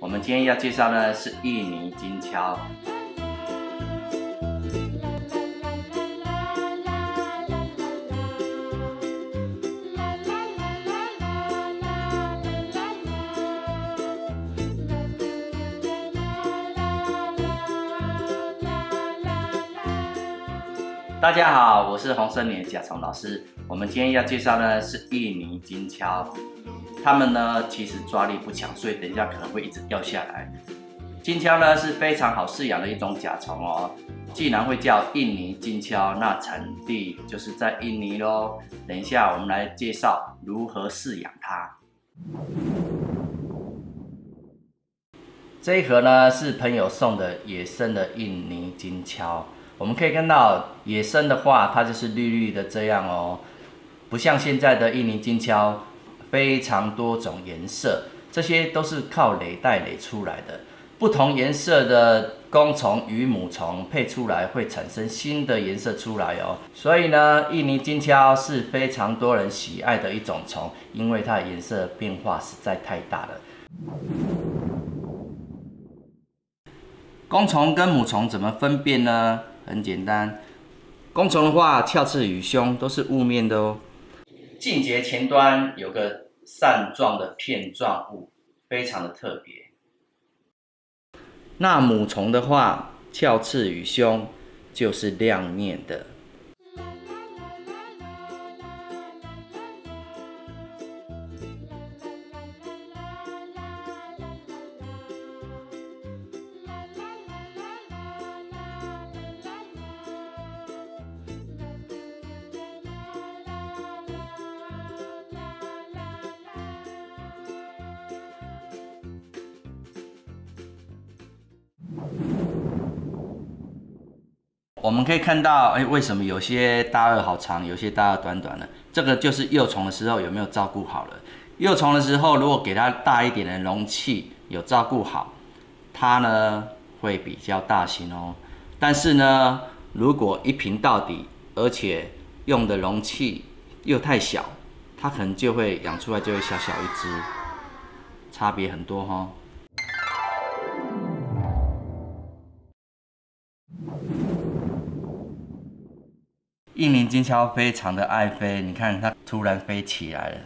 我们今天要介绍的是印尼金锹。大家好，我是洪森年甲虫老师。我们今天要介绍的是印尼金锹，它们呢其实抓力不强，所以等一下可能会一直掉下来。金锹呢是非常好饲养的一种甲虫哦，既然会叫印尼金锹，那产地就是在印尼喽。等一下我们来介绍如何饲养它。这一盒呢是朋友送的野生的印尼金锹。我们可以看到，野生的话，它就是绿绿的这样哦，不像现在的印尼金锹，非常多种颜色，这些都是靠累代累出来的。不同颜色的公虫与母虫配出来，会产生新的颜色出来哦。所以呢，印尼金锹是非常多人喜爱的一种虫，因为它的颜色变化实在太大了。公虫跟母虫怎么分辨呢？很简单，弓虫的话，鞘翅与胸都是雾面的哦。茎节前端有个扇状的片状物，非常的特别。那母虫的话，鞘翅与胸就是亮面的。我们可以看到，哎，为什么有些大二好长，有些大二短短的？这个就是幼虫的时候有没有照顾好了？幼虫的时候，如果给它大一点的容器，有照顾好，它呢会比较大型哦。但是呢，如果一瓶到底，而且用的容器又太小，它可能就会养出来就会小小一只，差别很多哈。印尼金锹非常的爱飞，你看它突然飞起来了。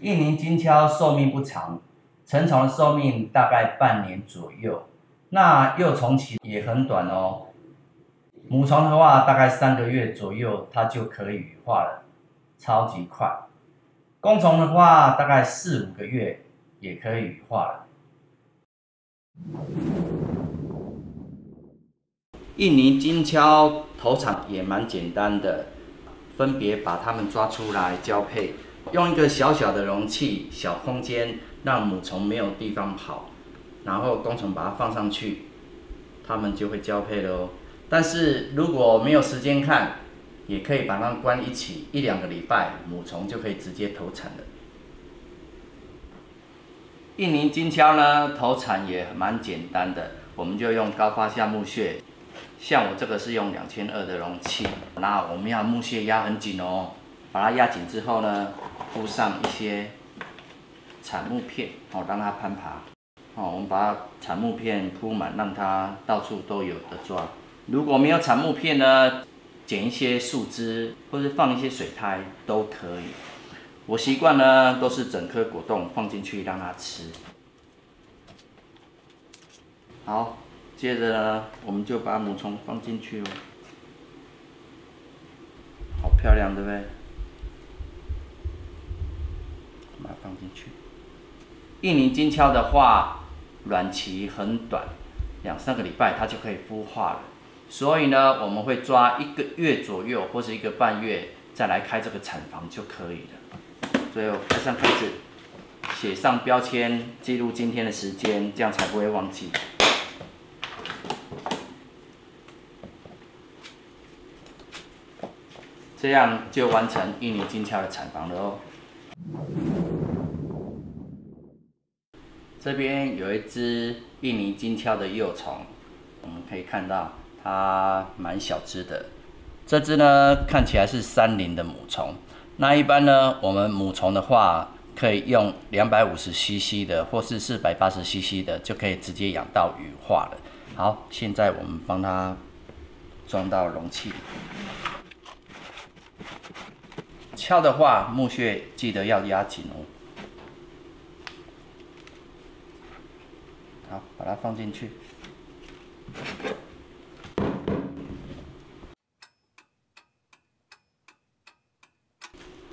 印尼金锹寿命不长，成虫的寿命大概半年左右，那幼虫期也很短哦。母虫的话，大概三个月左右，它就可以羽化了，超级快。公虫的话，大概四五个月也可以羽化了。印尼金锹投产也蛮简单的，分别把它们抓出来交配。用一个小小的容器、小空间，让母虫没有地方跑，然后工虫把它放上去，它们就会交配了哦。但是如果没有时间看，也可以把它们关一起一两个礼拜，母虫就可以直接投产了。印尼金锹呢，投产也蛮简单的，我们就用高发下木屑，像我这个是用两千二的容器，那我们要木屑压很紧哦。把它压紧之后呢，铺上一些产木片，哦，让它攀爬。哦，我们把产木片铺满，让它到处都有的抓。如果没有产木片呢，剪一些树枝或者放一些水苔都可以。我习惯呢，都是整颗果冻放进去让它吃。好，接着呢，我们就把母虫放进去哦。好漂亮，对不对？放进去。印尼金鞘的话，卵期很短，两三个礼拜它就可以孵化了。所以呢，我们会抓一个月左右或是一个半月再来开这个产房就可以了。最后开上盖子，写上标签，记录今天的时间，这样才不会忘记。这样就完成印尼金鞘的产房了哦。这边有一只印尼金锹的幼虫，我们可以看到它蛮小只的。这只呢看起来是三菱的母虫。那一般呢，我们母虫的话可以用两百五十 CC 的，或是四百八十 CC 的，就可以直接养到羽化了。好，现在我们帮它装到容器里。敲的话，木屑记得要压紧哦。好，把它放进去，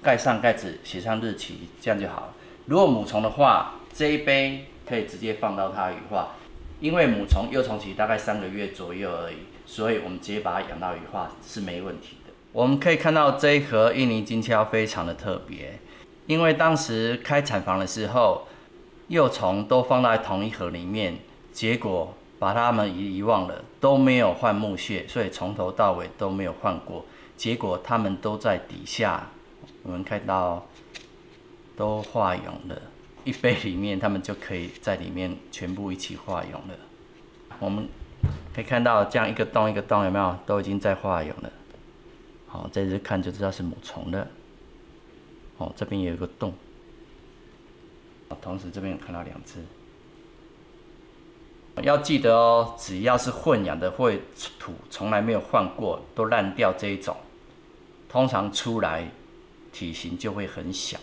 盖上盖子，写上日期，这样就好。如果母虫的话，这一杯可以直接放到它羽化，因为母虫幼虫期大概三个月左右而已，所以我们直接把它养到羽化是没问题的。我们可以看到这一盒印尼金锹非常的特别，因为当时开产房的时候。幼虫都放在同一盒里面，结果把它们遗遗忘了，都没有换木屑，所以从头到尾都没有换过。结果它们都在底下，我们看到都化蛹了。一杯里面，它们就可以在里面全部一起化蛹了。我们可以看到这样一个洞一个洞，有没有？都已经在化蛹了。好，这只看就知道是母虫了。哦，这边有一个洞。同时这边有看到两只，要记得哦，只要是混养的会土从来没有换过都烂掉这一种，通常出来体型就会很小。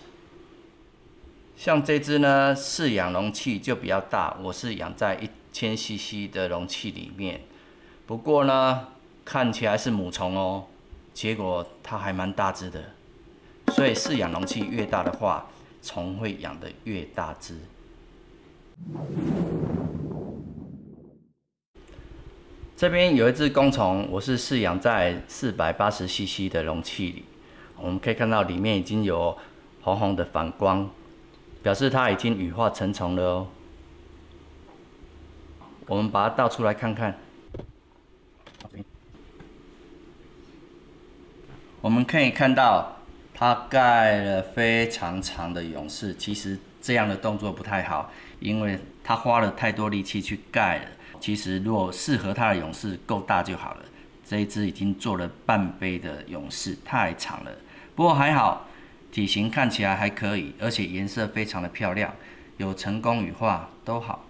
像这只呢，饲养容器就比较大，我是养在一千 CC 的容器里面。不过呢，看起来是母虫哦，结果它还蛮大只的，所以饲养容器越大的话。虫会养的越大只。这边有一只公虫，我是饲养在四百八十 CC 的容器里。我们可以看到里面已经有红红的反光，表示它已经羽化成虫了哦。我们把它倒出来看看。我们可以看到。它盖了非常长的勇士，其实这样的动作不太好，因为它花了太多力气去盖了。其实如果适合它的勇士够大就好了。这一只已经做了半杯的勇士，太长了。不过还好，体型看起来还可以，而且颜色非常的漂亮，有成功羽化都好。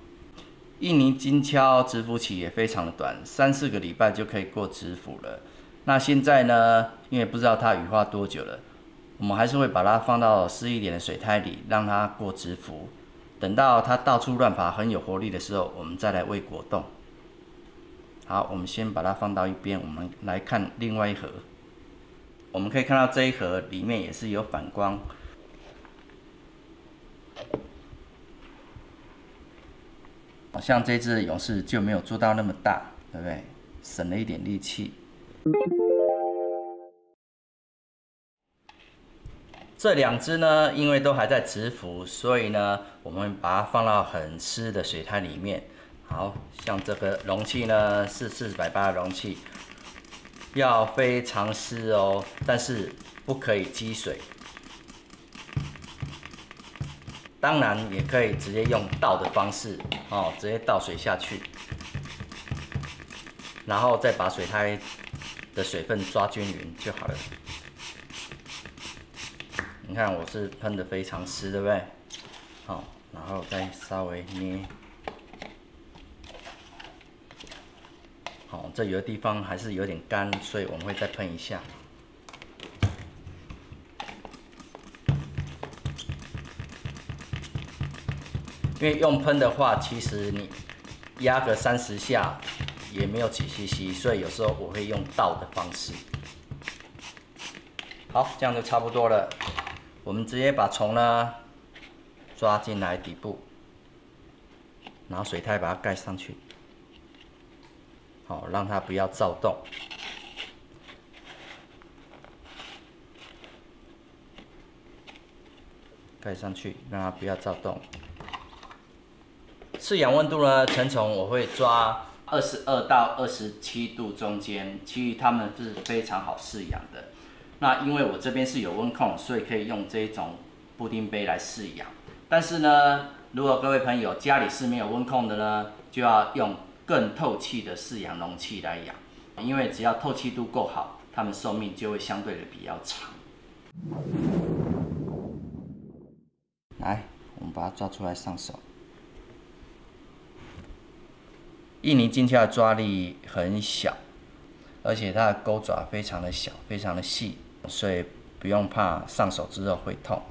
印尼金锹蛰伏期也非常的短，三四个礼拜就可以过蛰伏了。那现在呢，因为不知道它羽化多久了。我们还是会把它放到湿一点的水胎里，让它过蛰伏。等到它到处乱爬、很有活力的时候，我们再来喂果冻。好，我们先把它放到一边，我们来看另外一盒。我们可以看到这一盒里面也是有反光。像这只勇士就没有做到那么大，对不对？省了一点力气。这两只呢，因为都还在蛰伏，所以呢，我们把它放到很湿的水滩里面。好像这个容器呢是四百八的容器，要非常湿哦，但是不可以积水。当然也可以直接用倒的方式哦，直接倒水下去，然后再把水胎的水分抓均匀就好了。你看我是喷的非常湿，对不对？好，然后再稍微捏。好，这有的地方还是有点干，所以我们会再喷一下。因为用喷的话，其实你压个三十下也没有几 cc，所以有时候我会用倒的方式。好，这样就差不多了。我们直接把虫呢抓进来底部，拿水胎把它盖上去，好，让它不要躁动。盖上去，让它不要躁动。饲养温度呢？成虫我会抓二十二到二十七度中间，其余它们是非常好饲养的。那因为我这边是有温控，所以可以用这种布丁杯来饲养。但是呢，如果各位朋友家里是没有温控的呢，就要用更透气的饲养容器来养，因为只要透气度够好，它们寿命就会相对的比较长。来，我们把它抓出来上手。印尼金枪的抓力很小，而且它的钩爪非常的小，非常的细，所以不用怕上手之后会痛。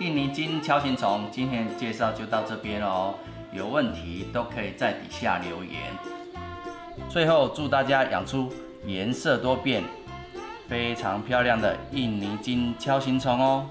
印尼金锹形虫今天介绍就到这边喽，有问题都可以在底下留言。最后祝大家养出颜色多变、非常漂亮的印尼金锹形虫哦！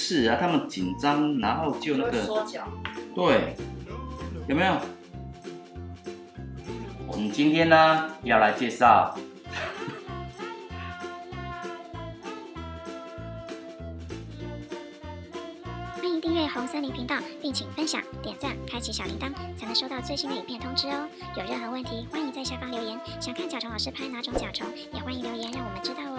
不是啊，他们紧张，然后就那个缩脚，对，有没有？我们今天呢要来介绍，欢迎订阅红森林频道，并请分享、点赞、开启小铃铛，才能收到最新的影片通知哦。有任何问题，欢迎在下方留言。想看甲虫老师拍哪种甲虫，也欢迎留言让我们知道哦。